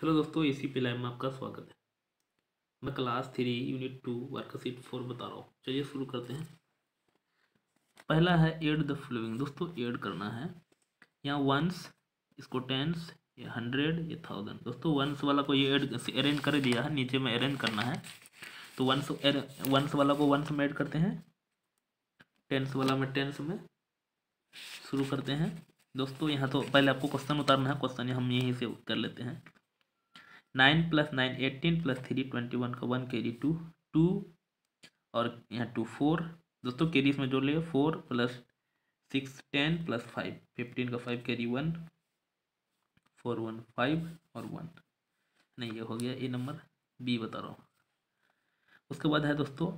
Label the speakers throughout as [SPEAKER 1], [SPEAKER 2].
[SPEAKER 1] Hello दोस्तों, इसी पे लाइव में आपका स्वागत है। मैं class three unit two worksheet four बता रहा हूँ। चलिए शुरू करते हैं। पहला है एड द फ्लोइंग दोस्तों एड करना है। यहाँ वंस इसको टेंस या हंड्रेड या थाउज़ेंड दोस्तों वंस वाला को ये एड अरेंज कर दिया है। नीचे में अरेंज करना है। तो वंस वंस वाला को वंस में ऐड करते हैं। टेंस वाला में टेंस में शुरू करते हैं। दोस्तों, यहाँ तो पहले आपको क्वेश्चन उतारना है। क्वेश्चन हम यहीं से कर लेते हैं। Nine plus nine eighteen plus three twenty one का वन कैरी टू टू और यहाँ टू फोर दोस्तों कैरी इसमें जोड़ लिया four plus six ten plus five fifteen का five carry one four one five और वन नहीं, ये हो गया ए नंबर बी बता रहा हूँ। उसके बाद है दोस्तों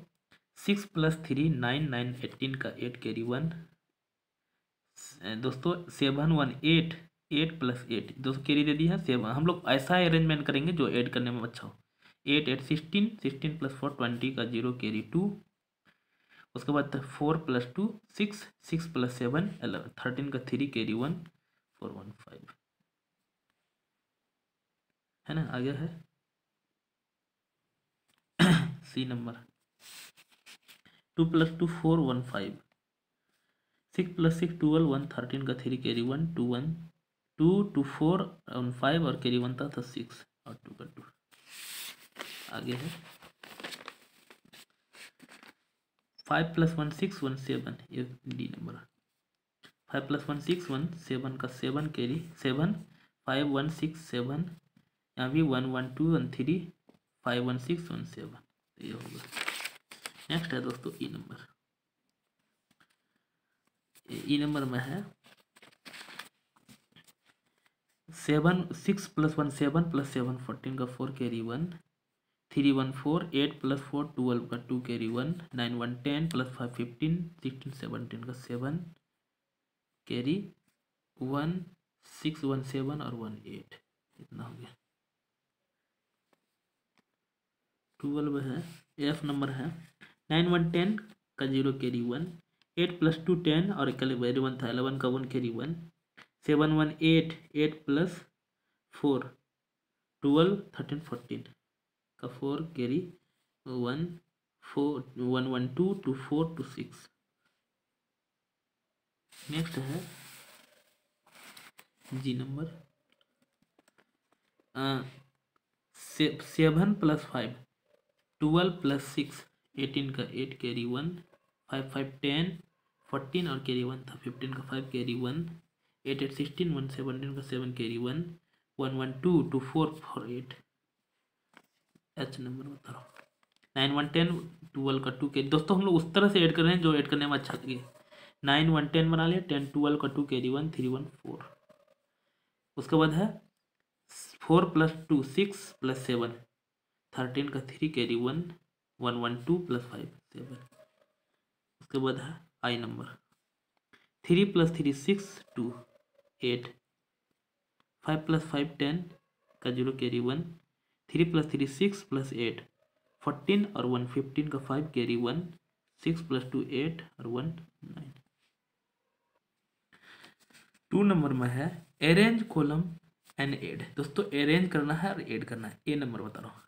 [SPEAKER 1] six plus three nine nine eighteen का एट कैरी वन दोस्तों seven one eight eight plus eight दोस्तों कैरी दे दी है सेवन हम लोग ऐसा अरेंजमेंट करेंगे जो ऐड करने में अच्छा हो। Eight eight sixteen sixteen plus four twenty का ज़ीरो कैरी टू उसके बाद four plus two six six plus seven eleven thirteen का three carry one four one five है ना आगे है? C number two plus two four one five six plus six twelve one thirteen का three carry one two one two two four one five और carry one था six और two का two आगे है। Five plus one six one seven ये D number five plus one six one seven का seven carry seven five one six seven यहाँ भी one one two one three five one six one seven ये होगा। Next है दोस्तों ई number ई number में है। Seven, six plus one, seven plus seven, fourteen का four carry one, three one four, eight plus four, twelve का two carry one, nine one ten plus five fifteen, sixteen, seventeen का seven carry one, six one seven और one eight. इतना हो गया। Twelve है, F number है, nine one ten का zero carry one, eight plus two ten और very one था एलेवन का one carry one seven one eight eight plus four, twelve, thirteen, fourteen. का four carry one, four, one one, two two, four, two, six. Next है G number seven plus five, twelve plus six, eighteen का eight carry one, five five, ten, fourteen और carry one था। Fifteen का five carry one eight eight sixteen one seventeen का seven carry one one one two two four four eight H number बता रहा हूँ nine one ten twelve का two carry दोस्तों, हम लोग उस तरह से ऐड कर रहे हैं, जो ऐड करने में अच्छा लगे। नाइन वन टेन बना लिया टेन ट्वेल्व का two carry one three one four उसके बाद है four plus two six plus seven thirteen का three carry one one one two plus five seven उसके बाद है I number three plus three six two eight five plus five ten का zero carry one three plus three six plus eight fourteen और one fifteen का five carry one six plus two eight और one nine two number में है arrange column and add दोस्तों arrange करना है और एड करना है। ए नंबर बता रहा हूँ।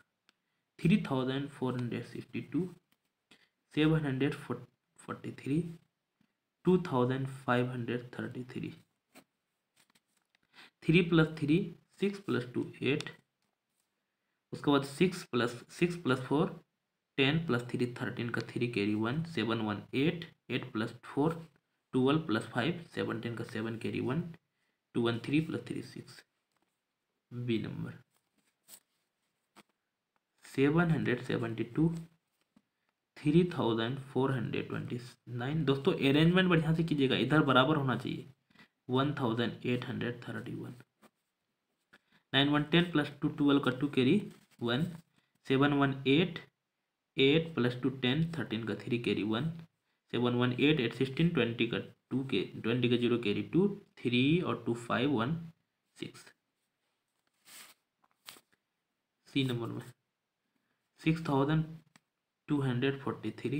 [SPEAKER 1] Three thousand four hundred sixty two seven hundred forty three two thousand five hundred thirty three three plus three, six plus two, eight. उसके बाद six plus six plus four, ten plus three, thirteen का three carry one, seven one, eight. Eight plus four, twelve plus five, seventeen का seven carry one, two one three plus three, six. B number. Seven hundred seventy two, three thousand four hundred twenty nine. दोस्तों arrangement बढ़िया से कीजिएगा, इधर बराबर होना चाहिए। One thousand eight hundred thirty one nine one ten plus two twelve का two carry one seven one eight eight plus two ten thirteen का three carry one seven one eight eight sixteen twenty का two के twenty का zero carry two three और two five one six C number में six thousand two hundred forty three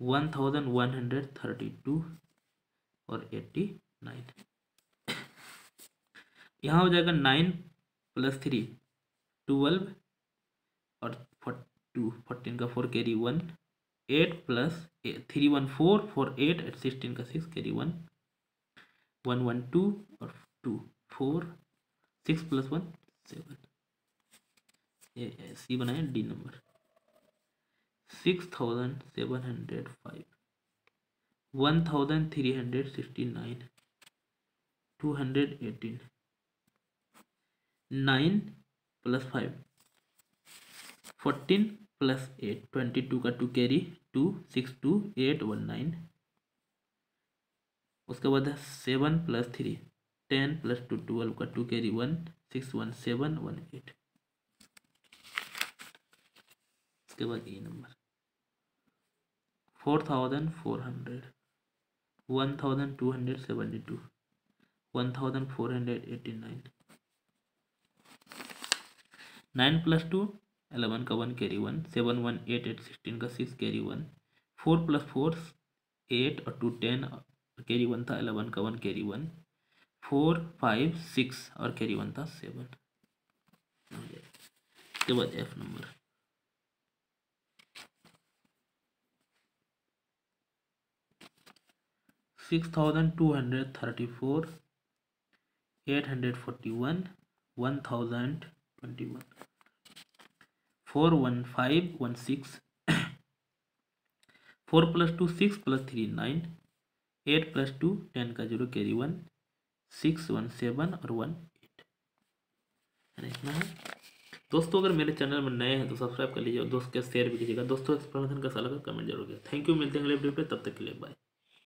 [SPEAKER 1] one thousand one hundred thirty two और eighty nine. यहाँ हो जाएगा nine plus three, twelve, और टू, फोर्टीन का four carry one, eight plus three one four four eight eight sixteen का six carry one one one two, और two four, six plus one seven. C बनाए D number. Six thousand seven hundred five, one thousand three hundred sixty nine two hundred eighteen nine plus five fourteen plus eight twenty two का two carry two six two eight one nine उसके बाद है seven plus three ten plus two twelve का two carry one six one seven one eight उसके बाद A number four thousand four hundred one thousand two hundred seventy two nine plus two eleven का one carry one seven one eight eight sixteen का six carry one four plus four eight और two ten carry one था eleven का one carry one four five six और carry one था seven उसके बाद F number six thousand two hundred thirty four eight hundred forty one one thousand twenty four one five one six four plus two six plus three nine eight plus two ten का zero carry one six one seven और one eight इतना है। दोस्तों, अगर मेरे channel में नए हैं तो सब्सक्राइब कर लीजिए और दोस्त के शेयर भी कीजिएगा। दोस्तों एक्सप्लेनेशन का सलाह कमेंट ज़रूर किया थैंक यू मिलते हैं अगले वीडियो पे। तब तक के लिए बाय